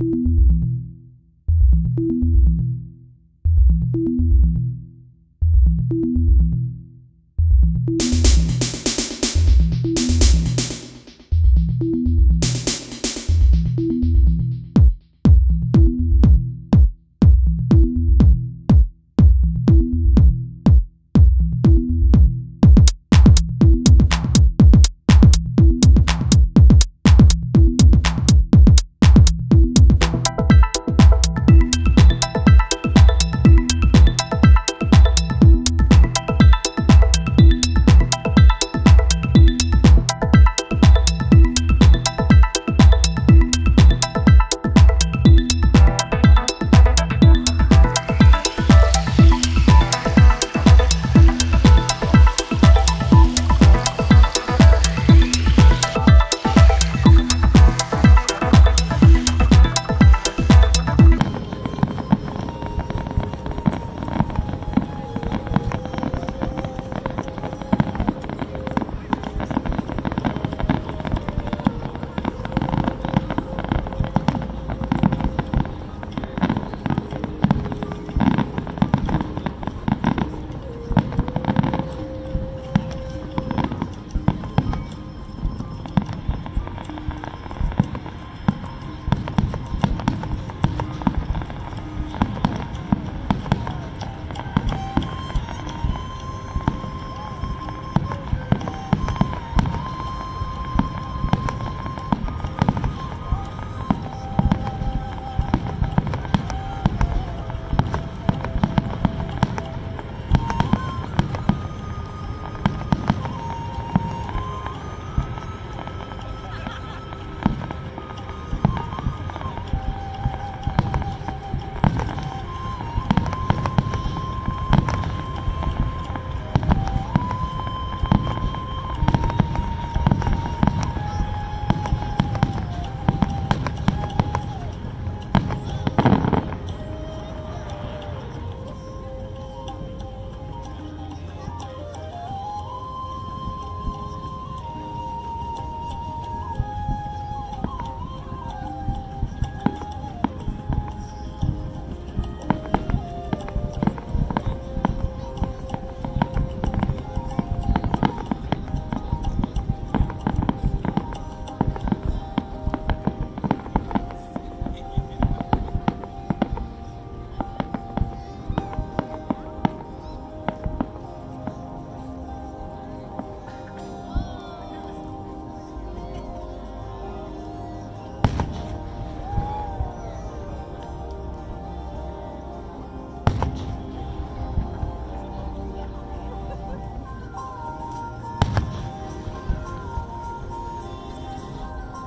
Thank you.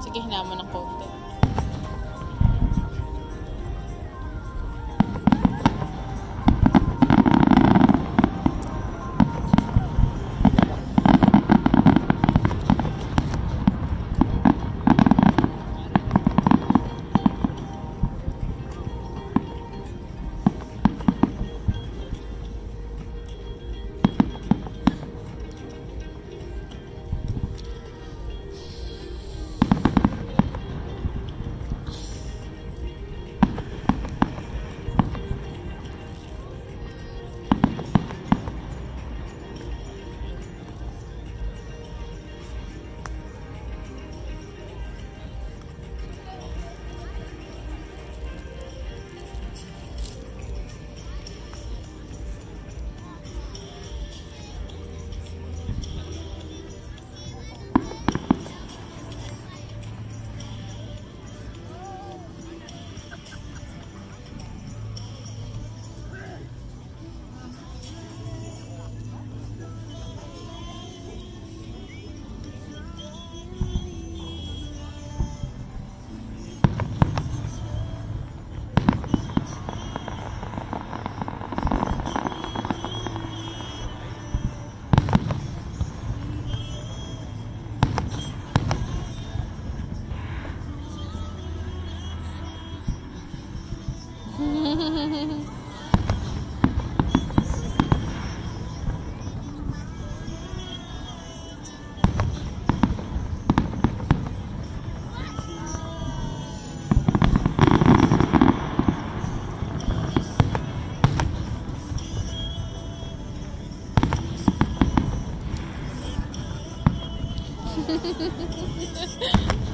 Sige, hinama ng konti. フフフフ。